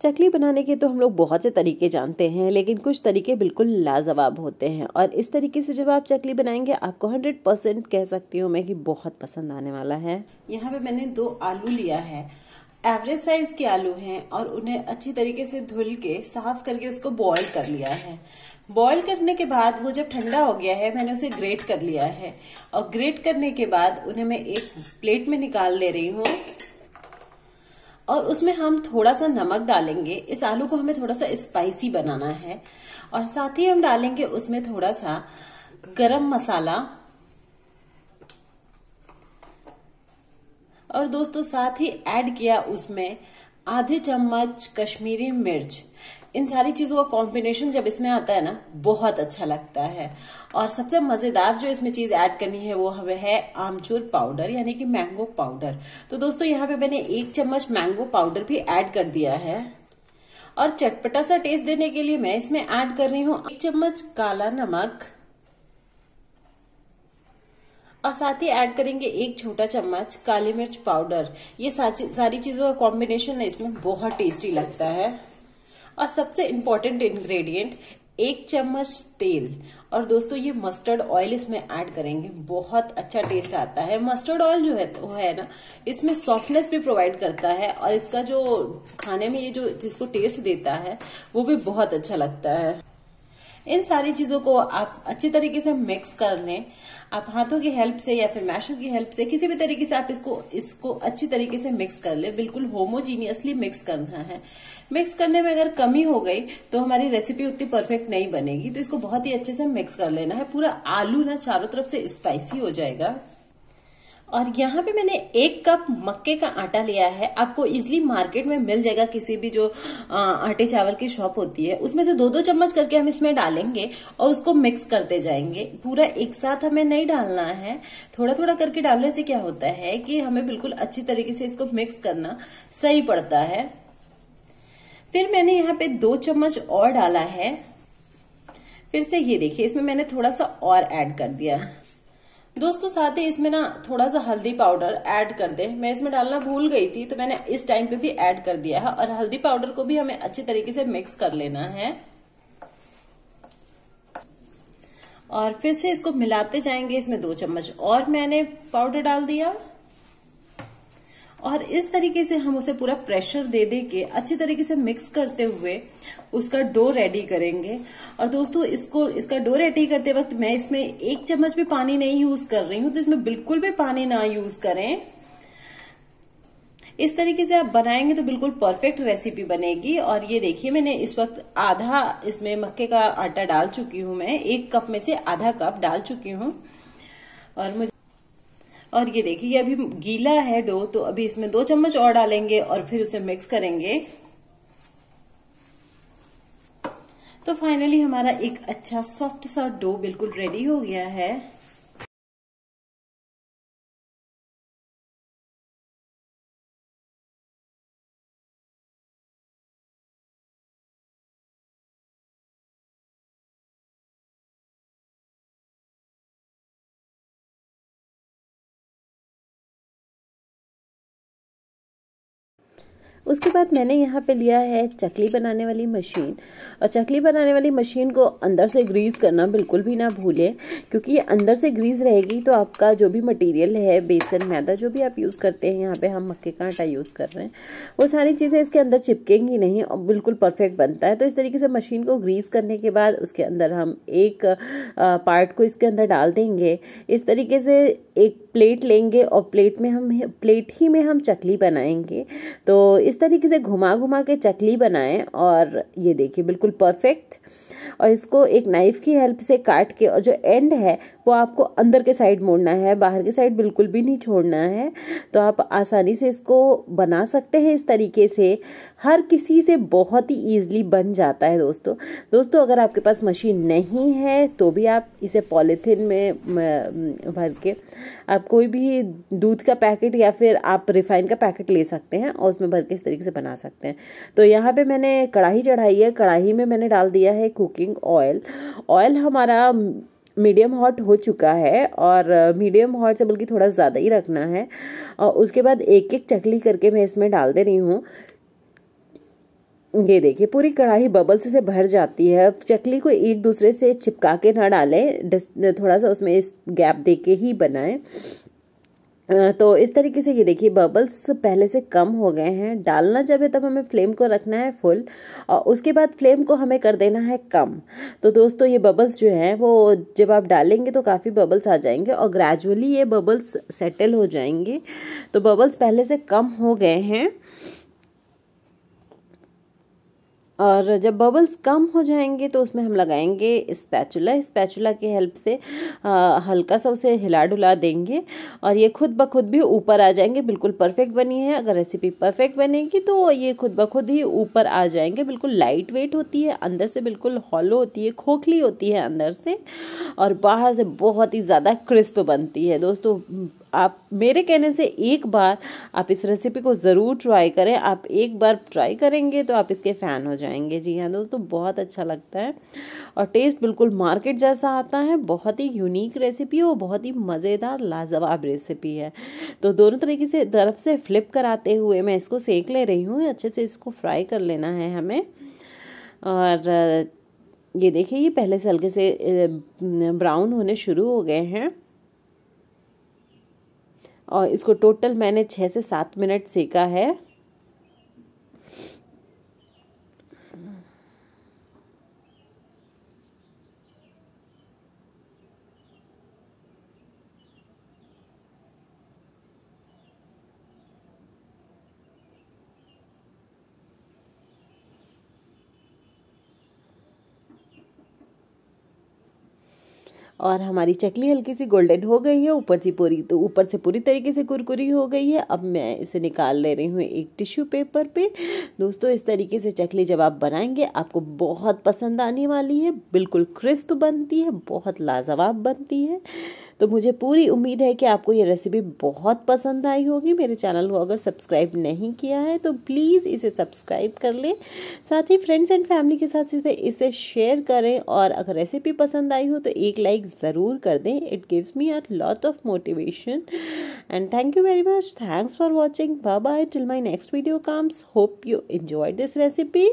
चकली बनाने के तो हम लोग बहुत से तरीके जानते हैं, लेकिन कुछ तरीके बिल्कुल लाजवाब होते हैं। और इस तरीके से जब आप चकली बनाएँगे, आपको हंड्रेड परसेंट कह सकती हूँ मैं कि बहुत पसंद आने वाला है। यहाँ पे मैंने दो आलू लिया है। एवरेज साइज़ के आलू हैं और उन्हें अच्छी तरीके से धुल के, साफ़ करके उसको बॉईल कर लिया है। बॉईल करने के बाद वो जब ठंडा हो गया है, मैंने उसे ग्रेट कर लिया है। और ग्रेट करने के बाद उन्हें मैं एक प्लेट में निकाल ले रही हूँ। और उसमें हम थोड़ा सा नमक डालेंगे। इस आलू को हमें थोड़ा सा स्पाइसी बनाना है और साथ ही हम डालेंगे उसमें थोड़ा सा गरम मसाला। और दोस्तों साथ ही ऐड किया उसमें आधे चम्मच कश्मीरी मिर्च। इन सारी चीज़ों का कॉम्बिनेशन जब इसमें आता है ना, बहुत अच्छा लगता है। और सबसे मज़ेदार जो इसमें चीज़ ऐड करनी है, वो हमें है आमचूर पाउडर यानी कि मैंगो पाउडर तो दोस्तों, यहाँ पे मैंने एक चम्मच मैंगो पाउडर भी ऐड कर दिया है। और चटपटा सा टेस्ट देने के लिए मैं इसमें ऐड कर रही हूँ एक चम्मच काला नमक। और साथ ही ऐड करेंगे एक छोटा चम्मच काली मिर्च पाउडर ये सारी चीज़ों का कॉम्बिनेशन इसमें बहुत टेस्टी लगता है। और सबसे इम्पोर्टेंट इंग्रेडिएंट एक चम्मच तेल। और दोस्तों, ये मस्टर्ड ऑयल इसमें ऐड करेंगे। बहुत अच्छा टेस्ट आता है। मस्टर्ड ऑयल जो है वो है ना, इसमें सॉफ्टनेस भी प्रोवाइड करता है। और इसका जो खाने में ये जो, जिसको टेस्ट देता है, वो भी बहुत अच्छा लगता है। इन सारी चीज़ों को आप अच्छे तरीके से मिक्स कर लें। आप हाथों की हेल्प से या फिर मैशर की हेल्प से किसी भी तरीके से आप इसको इसको अच्छी तरीके से मिक्स कर ले। बिल्कुल होमोजीनियसली मिक्स करना है। मिक्स करने में अगर कमी हो गई तो हमारी रेसिपी उतनी परफेक्ट नहीं बनेगी। तो इसको बहुत ही अच्छे से मिक्स कर लेना है। पूरा आलू ना चारों तरफ़ से स्पाइसी हो जाएगा। और यहाँ पे मैंने एक कप मक्के का आटा लिया है। आपको इजिली मार्केट में मिल जाएगा किसी भी जो आटे चावल की शॉप होती है। उसमें से दो दो चम्मच करके हम इसमें डालेंगे और उसको मिक्स करते जाएँगे। पूरा एक साथ हमें नहीं डालना है। थोड़ा थोड़ा करके डालने से क्या होता है कि हमें बिल्कुल अच्छी तरीके से इसको मिक्स करना सही पड़ता है। फिर मैंने यहाँ पे दो चम्मच और डाला है। फिर से ये देखिए, इसमें मैंने थोड़ा सा और ऐड कर दिया। दोस्तों, साथ ही इसमें ना थोड़ा सा हल्दी पाउडर ऐड कर दे। मैं इसमें डालना भूल गई थी तो मैंने इस टाइम पे भी ऐड कर दिया है और हल्दी पाउडर को भी हमें अच्छे तरीके से मिक्स कर लेना है। और फिर से इसको मिलाते जाएँगे इसमें दो चम्मच। और मैंने पाउडर डाल दिया। और इस तरीके से हम उसे पूरा प्रेशर दे दे के अच्छी तरीके से मिक्स करते हुए उसका डो रेडी करेंगे। और दोस्तों, इसको, इसका डो रेडी करते वक्त मैं इसमें एक चम्मच भी पानी नहीं यूज़ कर रही हूँ तो इसमें बिल्कुल भी पानी ना यूज़ करें। इस तरीके से आप बनाएँगे तो बिल्कुल परफेक्ट रेसिपी बनेगी। और ये देखिए, मैंने इस वक्त आधा इसमें मक्के का आटा डाल चुकी हूँ मैं। एक कप में से आधा कप डाल चुकी हूँ। और मुझे और ये देखिए, ये अभी गीला है डो तो अभी इसमें दो चम्मच और डालेंगे और फिर उसे मिक्स करेंगे। तो फाइनली हमारा एक अच्छा सॉफ्ट सा डो बिल्कुल रेडी हो गया है। उसके बाद मैंने यहाँ पे लिया है चकली बनाने वाली मशीन। और चकली बनाने वाली मशीन को अंदर से ग्रीस करना बिल्कुल भी ना भूलें, क्योंकि ये अंदर से ग्रीस रहेगी तो आपका जो भी मटेरियल है, बेसन, मैदा जो भी आप यूज़ करते हैं, यहाँ पे हम मक्के का आटा यूज़ कर रहे हैं, वो सारी चीज़ें इसके अंदर चिपकेंगी नहीं और बिल्कुल परफेक्ट बनता है। तो इस तरीके से मशीन को ग्रीस करने के बाद उसके अंदर हम एक पार्ट को इसके अंदर डाल देंगे। इस तरीके से एक प्लेट लेंगे और प्लेट में हम प्लेट ही में हम चकली बनाएँगे। तो इस तरीके से घुमा घुमा के चकली बनाएँ और ये देखिए, बिल्कुल परफेक्ट और इसको एक नाइफ की हेल्प से काट के और जो एंड है, वो आपको अंदर के साइड मोड़ना है, बाहर के साइड बिल्कुल भी नहीं छोड़ना है। तो आप आसानी से इसको बना सकते हैं इस तरीके से। हर किसी से बहुत ही ईजिली बन जाता है दोस्तों। दोस्तों, अगर आपके पास मशीन नहीं है तो भी आप इसे पॉलीथीन में भर के आप कोई भी दूध का पैकेट या फिर आप रिफाइन का पैकेट ले सकते हैं और उसमें भर के इस तरीके से बना सकते हैं। तो यहाँ पे मैंने कढ़ाई चढ़ाई है। कढ़ाई में मैंने डाल दिया है कुकिंग ऑयल ऑयल हमारा मीडियम हॉट हो चुका है और मीडियम हॉट से बल्कि थोड़ा ज़्यादा ही रखना है। और उसके बाद एक एक चकली करके मैं इसमें डाल दे रही हूँ। ये देखिए, पूरी कढ़ाई बबल्स से भर जाती है। चकली को एक दूसरे से चिपका के ना डालें। थोड़ा सा उसमें इस गैप दे के ही बनाएँ। तो इस तरीके से ये देखिए बबल्स पहले से कम हो गए हैं। डालना जब है तब हमें फ्लेम को रखना है फुल और उसके बाद फ्लेम को हमें कर देना है कम। तो दोस्तों, ये बबल्स जो हैं, वो जब आप डालेंगे तो काफ़ी बबल्स आ जाएँगे, और ग्रेजुअली ये बबल्स सेटल हो जाएँगे। तो बबल्स पहले से कम हो गए हैं। और जब बबल्स कम हो जाएँगे तो उसमें हम लगाएँगे स्पैचुला स्पैचुला की हेल्प से आ, हल्का सा उसे हिला डुला देंगे और ये खुद ब खुद भी ऊपर आ जाएँगे। बिल्कुल परफेक्ट बनी है। अगर रेसिपी परफेक्ट बनेगी तो ये खुद ब खुद ही ऊपर आ जाएँगे। बिल्कुल लाइट वेट होती है। अंदर से बिल्कुल हॉलो होती है। खोखली होती है अंदर से और बाहर से बहुत ही ज़्यादा क्रिस्प बनती है। दोस्तों आप मेरे कहने से एक बार आप इस रेसिपी को ज़रूर ट्राई करें। आप एक बार ट्राई करेंगे तो आप इसके फ़ैन हो जाएँगे। जी हाँ दोस्तों, बहुत अच्छा लगता है और टेस्ट बिल्कुल मार्केट जैसा आता है। बहुत ही यूनिक रेसिपी है और बहुत ही मज़ेदार, लाजवाब रेसिपी है। तो दोनों तरीके से, तरफ़ से फ्लिप कराते हुए मैं इसको सेक ले रही हूँ। अच्छे से इसको फ्राई कर लेना है हमें। और, ये देखिए, ये पहले से हल्के से ब्राउन होने शुरू हो गए हैं। और इसको टोटल मैंने छः से सात मिनट सेका है। और हमारी चकली हल्की सी गोल्डन हो गई है, ऊपर से पूरी तो ऊपर से पूरी तरीके से कुरकुरी हो गई है। अब मैं इसे निकाल ले रही हूँ एक टिश्यू पेपर पे। दोस्तों, इस तरीके से चकली जब आप बनाएँगे, आपको बहुत पसंद आने वाली है, बिल्कुल क्रिस्प बनती है, बहुत लाजवाब बनती है। तो मुझे पूरी उम्मीद है कि आपको ये रेसिपी बहुत पसंद आई होगी। मेरे चैनल को अगर सब्सक्राइब नहीं किया है तो प्लीज़ इसे सब्सक्राइब कर लें। साथ ही फ्रेंड्स एंड फैमिली के साथ इसे शेयर करें और अगर रेसिपी पसंद आई हो तो एक लाइक ज़रूर कर दें। It gives me a lot of motivation and thank you very much thanks for watching bye bye till my next video comes hope you enjoyed this recipe